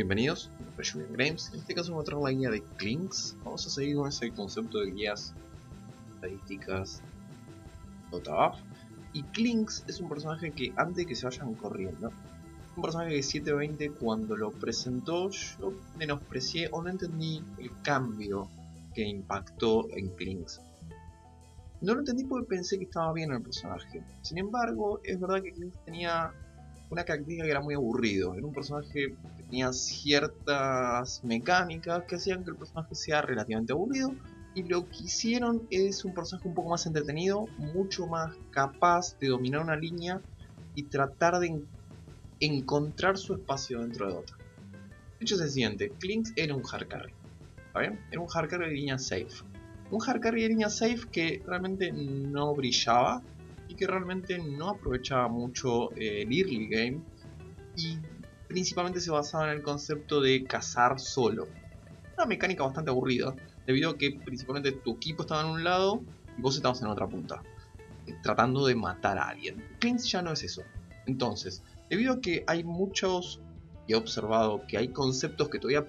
Bienvenidos Julian Games. En este caso vamos a traer la guía de Clinks. Vamos a seguir con ese concepto de guías estadísticas Y Clinks es un personaje que antes de que se vayan corriendo, un personaje que 720 cuando lo presentó yo menosprecié o no entendí el cambio que impactó en Clinks. No lo entendí porque pensé que estaba bien el personaje. Sin embargo, es verdad que Clinks tenía una característica que era muy aburrido. Era un personaje que tenía ciertas mecánicas que hacían que el personaje sea relativamente aburrido. Y lo que hicieron es un personaje un poco más entretenido, mucho más capaz de dominar una línea y tratar de encontrar su espacio dentro de Dota. De hecho es el siguiente, Clinks era un hard carry. bien? Era un hard carry de línea safe. Un hard carry de línea safe que realmente no brillaba y que realmente no aprovechaba mucho eh, el early game y principalmente se basaba en el concepto de cazar solo. Una mecánica bastante aburrida, debido a que principalmente tu equipo estaba en un lado y vos estabas en otra punta, eh, tratando de matar a alguien. Clinks ya no es eso. Entonces, debido a que hay muchos, y he observado que hay conceptos que todavía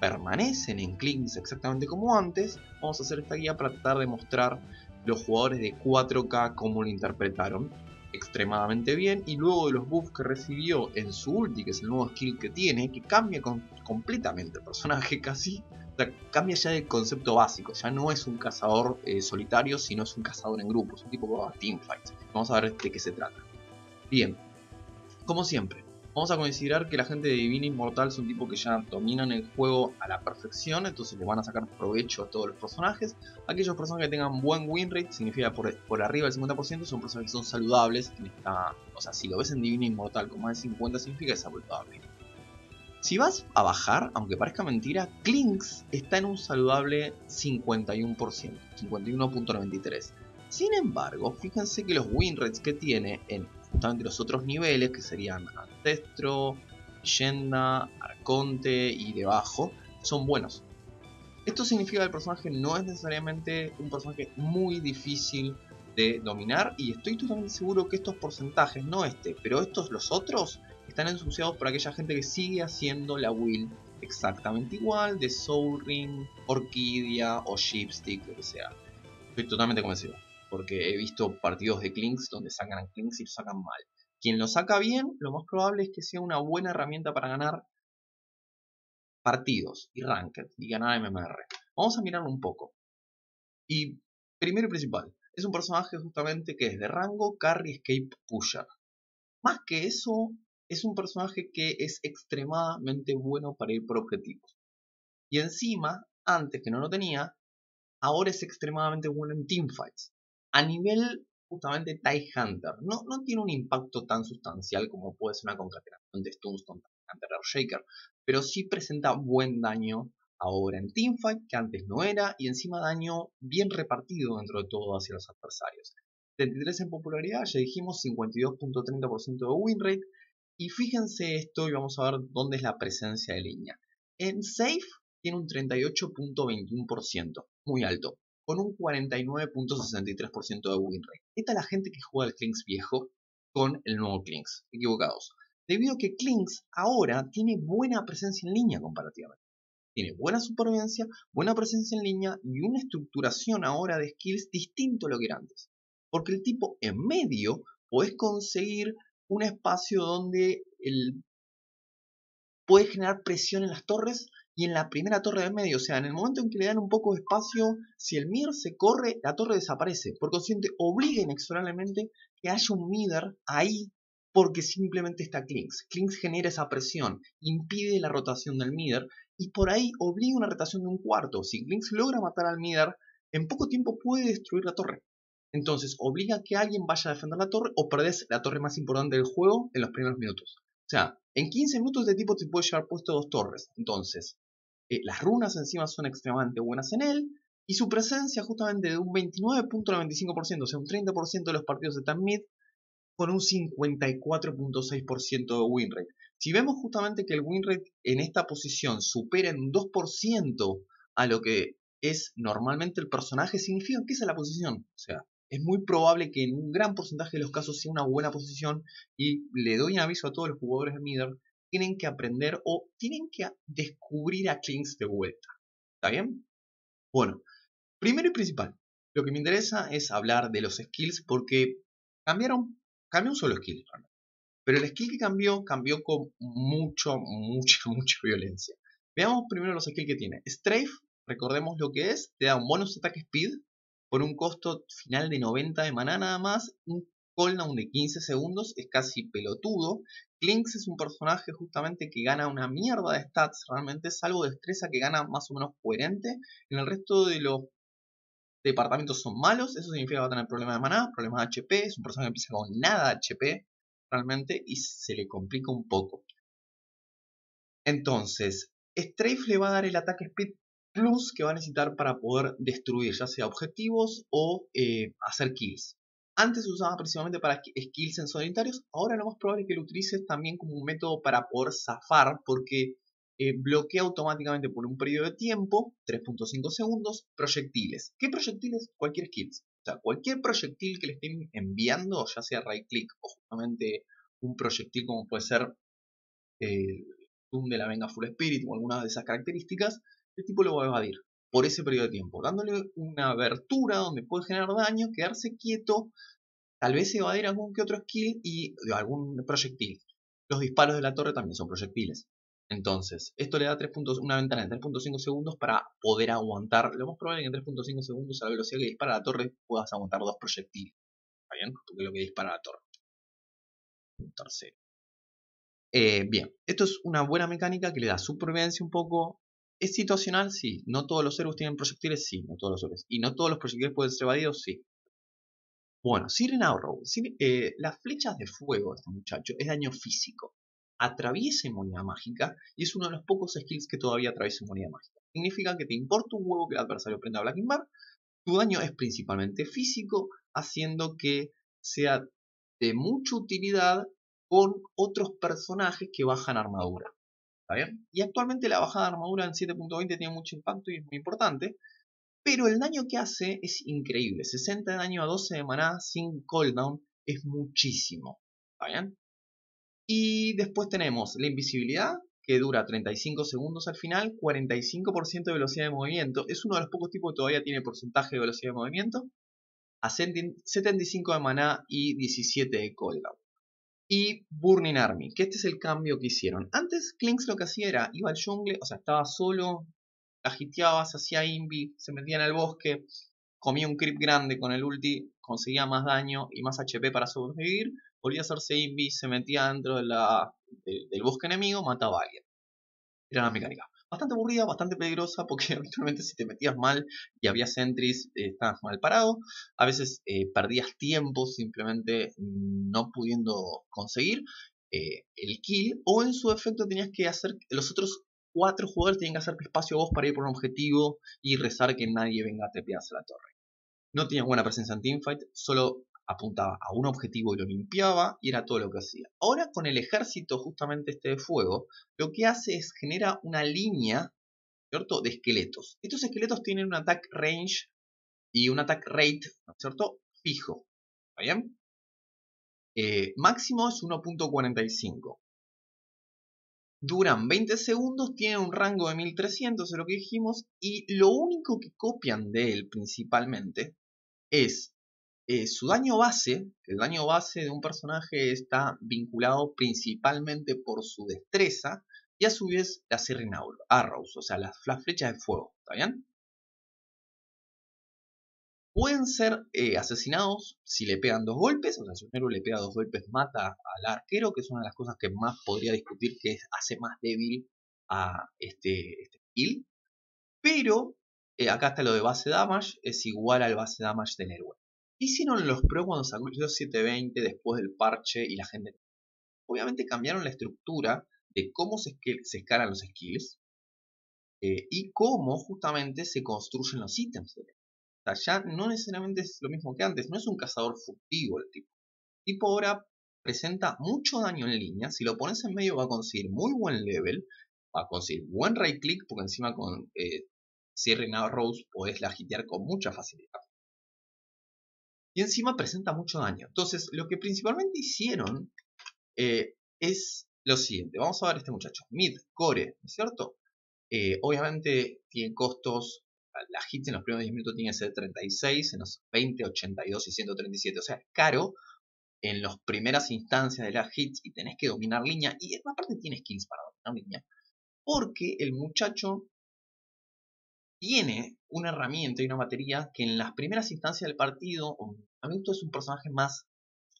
permanecen en Clinks exactamente como antes, vamos a hacer esta guía para tratar de mostrar los jugadores de 4K cómo lo interpretaron extremadamente bien y luego de los buffs que recibió en su ulti, que es el nuevo skill que tiene, que cambia completamente el personaje casi, cambia ya el concepto básico, ya no es un cazador eh, solitario, sino es un cazador en grupo, un tipo que va a teamfights. Vamos a ver de qué se trata. Bien, como siempre, Vamos a considerar que la gente de Divina Inmortal son tipo que ya dominan el juego a la perfección, entonces le van a sacar provecho a todos los personajes. Aquellos personajes que tengan buen win rate, significa por, arriba del 50%, son personajes que son saludables. o sea, si lo ves en Divina Inmortal con más de 50 significa que es saludable. Si vas a bajar, aunque parezca mentira, Clinks está en un saludable 51%, 51.93. Sin embargo, fíjense que los win rates que tiene en justamente los otros niveles, que serían Ancestro, Leyenda, Arconte y debajo, son buenos. Esto significa que el personaje no es necesariamente un personaje muy difícil de dominar y estoy totalmente seguro que estos porcentajes, no este, pero estos los otros, están ensuciados por aquella gente que sigue haciendo la will exactamente igual de Soul Ring, Orquídea o Sheepstick, lo que sea. Estoy totalmente convencido porque he visto partidos de Clinks donde sacan a Clinks y lo sacan mal. Quien lo saca bien, lo más probable es que sea una buena herramienta para ganar partidos y ranked y ganar MMR. Vamos a mirarlo un poco. Y primero y principal, es un personaje justamente que es de rango carry escape pusher. Más que eso, es un personaje que es extremadamente bueno para ir por objetivos. Y encima, antes que no lo tenía, ahora es extremadamente bueno en teamfights a nivel justamente TIE Hunter, no, no tiene un impacto tan sustancial como puede ser una concatenación de stuns con Hunter Shaker, pero sí presenta buen daño ahora en Teamfight, que antes no era, y encima daño bien repartido dentro de todo hacia los adversarios. 33 en popularidad, ya dijimos 52.30% de win rate, y fíjense esto y vamos a ver dónde es la presencia de línea. En Safe tiene un 38.21%, muy alto con un 49.63% de win rate. Esta es la gente que juega el Clinks viejo con el nuevo Clinks. Equivocados. Debido a que Clinks ahora tiene buena presencia en línea comparativamente. Tiene buena supervivencia, buena presencia en línea y una estructuración ahora de skills distinto a lo que era antes. Porque el tipo en medio podés conseguir un espacio donde el... puede generar presión en las torres y en la primera torre del medio. O sea, en el momento en que le dan un poco de espacio, si el Mir se corre, la torre desaparece. Por consiguiente, obliga inexorablemente que haya un Mider ahí porque simplemente está Klinks. Klinks genera esa presión, impide la rotación del Mider y por ahí obliga una rotación de un cuarto. Si Klinks logra matar al Mider, en poco tiempo puede destruir la torre. Entonces, obliga a que alguien vaya a defender la torre o perdés la torre más importante del juego en los primeros minutos. O sea, en 15 minutos de tipo te puede llevar puesto dos torres. Entonces, eh, las runas encima son extremadamente buenas en él. Y su presencia justamente de un 29.95%, o sea, un 30% de los partidos de tan mid, con un 54.6% de win rate. Si vemos justamente que el win rate en esta posición supera en un 2% a lo que es normalmente el personaje, significa que es la posición. O sea, es muy probable que en un gran porcentaje de los casos sea una buena posición y le doy un aviso a todos los jugadores de Midder tienen que aprender o tienen que descubrir a Klinks de vuelta. ¿Está bien? Bueno, primero y principal, lo que me interesa es hablar de los skills porque cambiaron, cambió un solo skill, pero el skill que cambió, cambió con mucho, mucha, mucha violencia. Veamos primero los skills que tiene. Strafe, recordemos lo que es, te da un bonus attack speed por un costo final de 90 de maná nada más, cooldown de 15 segundos, es casi pelotudo. Clinks es un personaje justamente que gana una mierda de stats, realmente, salvo destreza que gana más o menos coherente. En el resto de los departamentos son malos, eso significa que va a tener problemas de maná, problemas de HP, es un personaje que empieza con nada de HP, realmente, y se le complica un poco. Entonces, Strafe le va a dar el ataque speed plus que va a necesitar para poder destruir ya sea objetivos o eh, hacer kills. Antes se usaba principalmente para skills en solitarios, ahora lo más probable es que lo utilices también como un método para poder zafar, porque eh, bloquea automáticamente por un periodo de tiempo, 3.5 segundos, proyectiles. ¿Qué proyectiles? Cualquier skills. O sea, cualquier proyectil que le estén enviando, ya sea right click o justamente un proyectil como puede ser el eh, de la Venga Full Spirit o alguna de esas características, el tipo lo va a evadir por ese periodo de tiempo, dándole una abertura donde puede generar daño, quedarse quieto, tal vez evadir algún que otro skill y algún proyectil. Los disparos de la torre también son proyectiles. Entonces, esto le da 3 puntos, una ventana de 3.5 segundos para poder aguantar. Lo más probable es que en 3.5 segundos a la velocidad que dispara la torre puedas aguantar dos proyectiles. ¿Está bien? Porque es lo que dispara la torre. Un tercero. Eh, bien, esto es una buena mecánica que le da supervivencia un poco, ¿Es situacional? Sí. ¿No todos los héroes tienen proyectiles? Sí, no todos los héroes. ¿Y no todos los proyectiles pueden ser evadidos? Sí. Bueno, Siren Arrow. Eh, las flechas de fuego este muchacho es daño físico. Atraviesa inmunidad mágica y es uno de los pocos skills que todavía atraviesa inmunidad mágica. Significa que te importa un huevo que el adversario prenda Black Bar. Tu daño es principalmente físico, haciendo que sea de mucha utilidad con otros personajes que bajan armadura. Y actualmente la bajada de armadura en 7.20 tiene mucho impacto y es muy importante. Pero el daño que hace es increíble. 60 de daño a 12 de maná sin cooldown es muchísimo. Y después tenemos la invisibilidad, que dura 35 segundos al final, 45% de velocidad de movimiento. Es uno de los pocos tipos que todavía tiene porcentaje de velocidad de movimiento. A 75 de maná y 17 de cooldown y Burning Army, que este es el cambio que hicieron. Antes Clinks lo que hacía era, iba al jungle, o sea, estaba solo, agiteaba, se hacía invi, se metía en el bosque, comía un creep grande con el ulti, conseguía más daño y más HP para sobrevivir, volvía a hacerse invi, se metía dentro de la, del bosque enemigo, mataba a alguien. Era la mecánica bastante aburrida, bastante peligrosa, porque habitualmente si te metías mal y había sentries, eh, estabas mal parado. A veces eh, perdías tiempo simplemente no pudiendo conseguir eh, el kill, o en su efecto tenías que hacer, los otros cuatro jugadores tenían que hacer espacio a vos para ir por un objetivo y rezar que nadie venga a trepearse a la torre. No tenía buena presencia en teamfight, solo apuntaba a un objetivo y lo limpiaba y era todo lo que hacía. Ahora con el ejército justamente este de fuego, lo que hace es genera una línea ¿cierto? de esqueletos. Estos esqueletos tienen un attack range y un attack rate cierto? fijo. ¿Está bien? Eh, máximo es 1.45. Duran 20 segundos, tienen un rango de 1300, es lo que dijimos, y lo único que copian de él principalmente es eh, su daño base, el daño base de un personaje está vinculado principalmente por su destreza y a su vez la Serring Arrows, o sea, las, flechas de fuego, ¿está bien? Pueden ser eh, asesinados si le pegan dos golpes, o sea, si un héroe le pega dos golpes mata al arquero, que es una de las cosas que más podría discutir que hace más débil a este, este. Pero eh, acá está lo de base damage, es igual al base damage del héroe hicieron los pros cuando salió 720 después del parche y la gente? Obviamente cambiaron la estructura de cómo se, se escalan los skills eh, y cómo justamente se construyen los ítems. O sea, ya no necesariamente es lo mismo que antes, no es un cazador furtivo el tipo. El tipo ahora presenta mucho daño en línea, si lo pones en medio va a conseguir muy buen level, va a conseguir buen right click, porque encima con eh, Sierra Rose podés la hitear con mucha facilidad y encima presenta mucho daño. Entonces, lo que principalmente hicieron eh, es lo siguiente. Vamos a ver este muchacho. Mid, core, ¿no es cierto? Eh, obviamente tiene costos. La hits en los primeros 10 minutos tiene que ser 36, en los 20, 82 y 137. O sea, es caro en las primeras instancias de las hits y tenés que dominar línea. Y aparte tiene skills para dominar línea. Porque el muchacho tiene una herramienta y una batería que en las primeras instancias del partido, a mí es un personaje más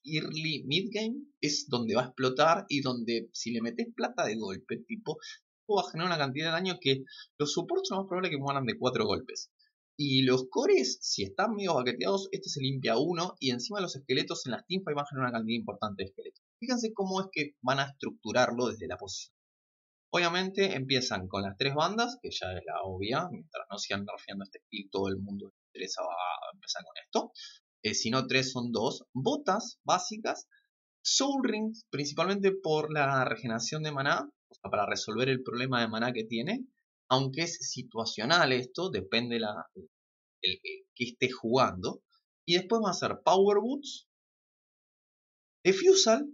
early mid-game, es donde va a explotar y donde si le metes plata de golpe, tipo, va a generar una cantidad de daño que los supports son más probable que mueran de 4 golpes. Y los cores, si están medio baqueteados, este se limpia uno y encima los esqueletos en las teamfights van a generar una cantidad importante de esqueletos. Fíjense cómo es que van a estructurarlo desde la posición. Obviamente empiezan con las tres bandas, que ya es la obvia, mientras no sigan nerfeando este skill, todo el mundo interesa empezar con esto. Eh, si no tres son dos. Botas básicas, Soul Rings, principalmente por la regeneración de maná, o sea, para resolver el problema de maná que tiene, aunque es situacional esto, depende la, el, que esté jugando. Y después va a ser Power Boots, Defusal,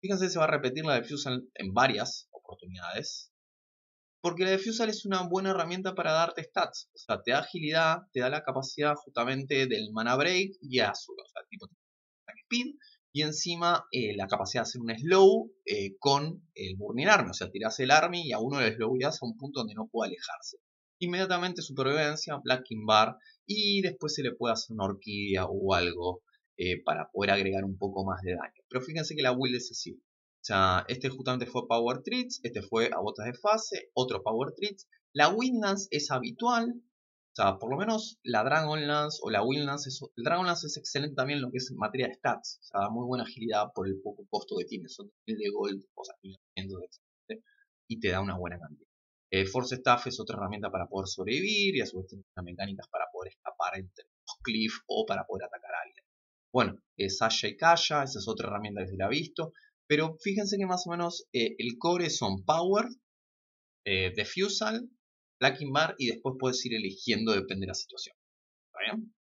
fíjense se va a repetir la Defusal en varias Porque la Defusal es una buena herramienta para darte stats. O sea, te da agilidad, te da la capacidad justamente del mana break y azul. O sea, tipo speed. Y encima eh, la capacidad de hacer un slow eh, con el burning army. O sea, tiras el army y a uno le slowías a un punto donde no pueda alejarse. Inmediatamente supervivencia, Blacking Bar. Y después se le puede hacer una orquídea o algo eh, para poder agregar un poco más de daño. Pero fíjense que la build es así. Sea, este justamente fue Power Treats, este fue a botas de fase, otro Power Treats. La Windlance es habitual, o sea, por lo menos la Dragon Lance o la Windlance, es, el Dragon Lance es excelente también en lo que es materia de stats, o sea, muy buena agilidad por el poco costo que tiene, son de gold, o sea, y te da una buena cantidad. Eh, Force Staff es otra herramienta para poder sobrevivir y a su vez tiene mecánicas para poder escapar entre los cliffs o para poder atacar a alguien. Bueno, Sasha y Kaya, esa es otra herramienta que se la ha visto. Pero fíjense que más o menos eh, el core son Power, eh, Defusal, Blacking Bar y después puedes ir eligiendo depende de la situación.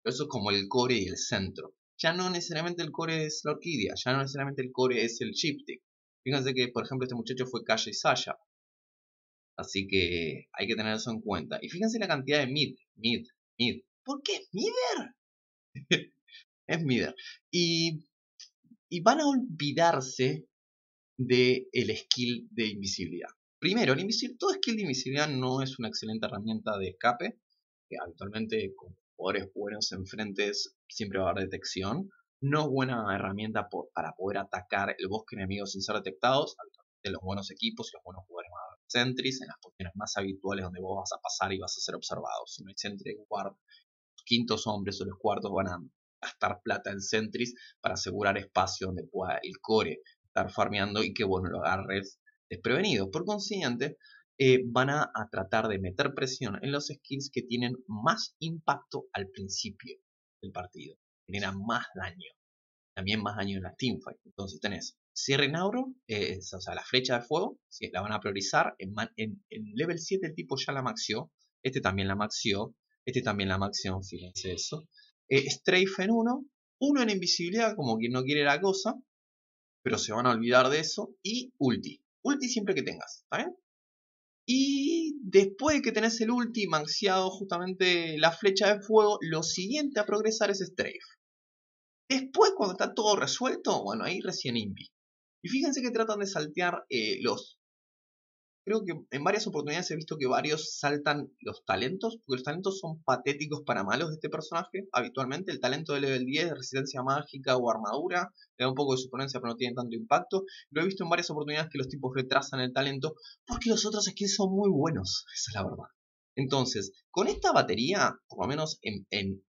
Eso es como el core y el centro. Ya no necesariamente el core es la orquídea, ya no necesariamente el core es el chipstick. Fíjense que, por ejemplo, este muchacho fue Kaya y Sasha. Así que hay que tener eso en cuenta. Y fíjense la cantidad de mid, mid, mid. ¿Por qué es mider? es mider. Y y van a olvidarse del el skill de invisibilidad. Primero, el todo skill de invisibilidad no es una excelente herramienta de escape, que habitualmente con jugadores buenos enfrentes siempre va a haber detección. No es buena herramienta para poder atacar el bosque enemigo sin ser detectados. Habitualmente los buenos equipos y los buenos jugadores más sentries, en las posiciones más habituales donde vos vas a pasar y vas a ser observado. Si no hay sentry quintos hombres o los cuartos van a gastar plata en Sentries para asegurar espacio donde pueda el core estar farmeando y que vos no lo agarres desprevenido. Por consiguiente, eh, van a, tratar de meter presión en los skills que tienen más impacto al principio del partido. Generan más daño. También más daño en la teamfight. Entonces tenés Cierre Nauro, eh, o sea, la flecha de fuego, si la van a priorizar. En, en, level 7 el tipo ya la maxió. Este también la maxió. Este también la maxió, fíjense eso eh, Strafe en uno, uno en invisibilidad, como quien no quiere la cosa, pero se van a olvidar de eso, y ulti. Ulti siempre que tengas, ¿está? Y después de que tenés el ulti maxiado justamente la flecha de fuego, lo siguiente a progresar es Strafe. Después, cuando está todo resuelto, bueno, ahí recién Invi. Y fíjense que tratan de saltear eh, los creo que en varias oportunidades he visto que varios saltan los talentos, porque los talentos son patéticos para malos de este personaje. Habitualmente el talento de level 10 de resistencia mágica o armadura le da un poco de suponencia pero no tiene tanto impacto. Lo he visto en varias oportunidades que los tipos retrasan el talento porque los otros skills son muy buenos, esa es la verdad. Entonces, con esta batería, por lo menos en, en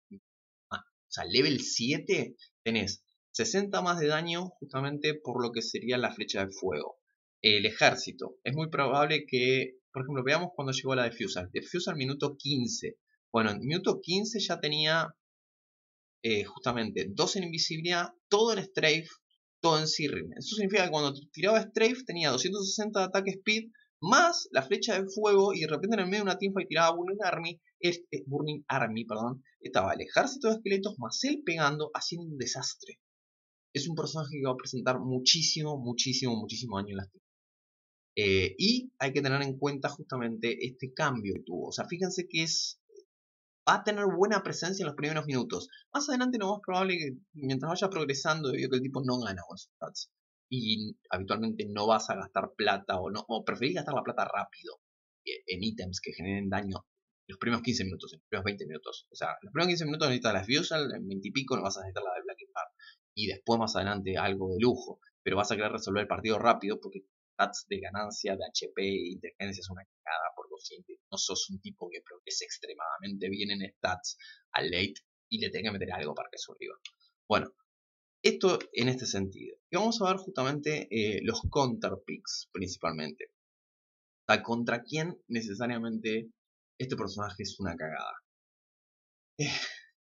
ah, o sea, level 7, tenés 60 más de daño justamente por lo que sería la flecha de fuego el ejército. Es muy probable que, por ejemplo, veamos cuando llegó la Defusal. Defusal minuto 15. Bueno, en minuto 15 ya tenía eh, justamente 2 en invisibilidad, todo en strafe, todo en Sirrim. Eso significa que cuando tiraba strafe tenía 260 de ataque speed, más la flecha de fuego, y de repente en el medio de una teamfight tiraba Burning Army, este, Burning Army, perdón, estaba el ejército de esqueletos más él pegando, haciendo un desastre. Es un personaje que va a presentar muchísimo, muchísimo, muchísimo daño en las Eh, y hay que tener en cuenta justamente este cambio que tuvo. O sea, fíjense que es va a tener buena presencia en los primeros minutos. Más adelante no es probable que mientras vaya progresando, debido a que el tipo no gana con stats. Y habitualmente no vas a gastar plata o no, o preferís gastar la plata rápido eh, en ítems que generen daño los primeros 15 minutos, en los primeros 20 minutos. O sea, los primeros 15 minutos necesitas las Fusel, en 20 y pico no vas a necesitar la de Black Bar. Y después más adelante algo de lujo. Pero vas a querer resolver el partido rápido porque stats de ganancia, de HP e inteligencia es una cagada por sientes. No sos un tipo que progrese extremadamente bien en stats al late y le tenga que meter algo para que sobreviva. Bueno, esto en este sentido. Y vamos a ver justamente eh, los counter picks principalmente. O contra quién necesariamente este personaje es una cagada. Eh,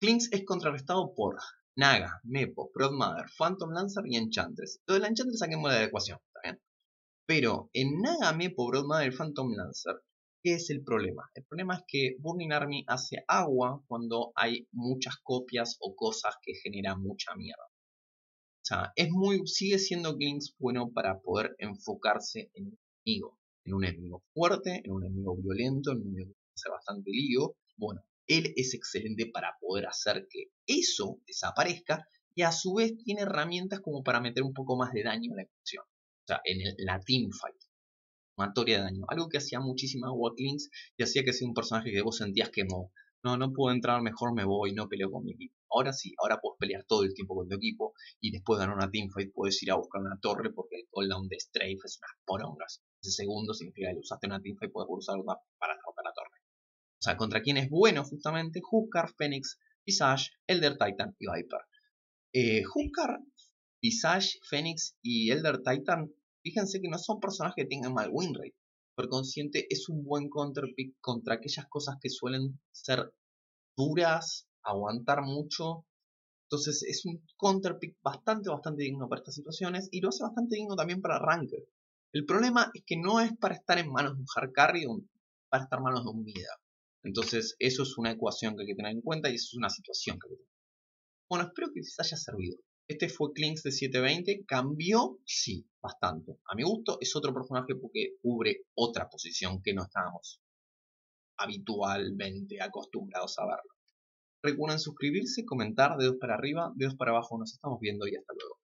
es contrarrestado por Naga, Mepo, Broadmother, Phantom Lancer y Enchantress. Lo de la Enchantress saquemos de la ecuación, ¿está Pero en Naga, Mepo, Broadmother y Phantom Lancer, ¿qué es el problema? El problema es que Burning Army hace agua cuando hay muchas copias o cosas que generan mucha mierda. O sea, es muy, sigue siendo Klinks bueno para poder enfocarse en un enemigo. En un enemigo fuerte, en un enemigo violento, en un enemigo que hace bastante lío. Bueno, él es excelente para poder hacer que eso desaparezca y a su vez tiene herramientas como para meter un poco más de daño en la ecuación. O sea, en el, la teamfight, sumatoria de daño. Algo que hacía muchísima Watlings y hacía que sea un personaje que vos sentías que no, no, no puedo entrar, mejor me voy, no peleo con mi equipo. Ahora sí, ahora puedes pelear todo el tiempo con tu equipo y después de ganar una teamfight puedes ir a buscar una torre porque el cooldown de Strafe es unas porongas. Ese segundo significa que usaste una teamfight puedes usarla para romper la torre. O sea, contra quién es bueno justamente, Huskar, Phoenix, Visage, Elder Titan y Viper. Eh, Huskar, Visage, Phoenix y Elder Titan, fíjense que no son personajes que tengan mal win rate. Por consciente es un buen counterpick contra aquellas cosas que suelen ser duras, aguantar mucho. Entonces es un counterpick bastante, bastante digno para estas situaciones y lo hace bastante digno también para Ranker. El problema es que no es para estar en manos de un hard o para estar en manos de un mida. Entonces, eso es una ecuación que hay que tener en cuenta y eso es una situación que hay que tener. Bueno, espero que les haya servido. Este fue Clinks de 720. ¿Cambió? Sí, bastante. A mi gusto es otro personaje porque cubre otra posición que no estábamos habitualmente acostumbrados a verlo. Recuerden suscribirse, comentar, dedos para arriba, dedos para abajo. Nos estamos viendo y hasta luego.